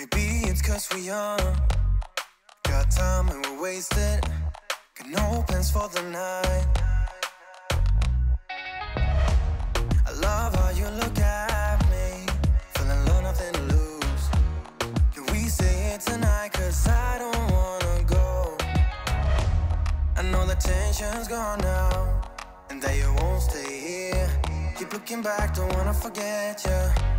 Maybe it's cause we're young. Got time and we're wasted. Got no plans for the night. I love how you look at me. Feeling low, nothing to lose. Can we say it tonight? Cause I don't wanna go. I know the tension's gone now. And that you won't stay here. Keep looking back, don't wanna forget you.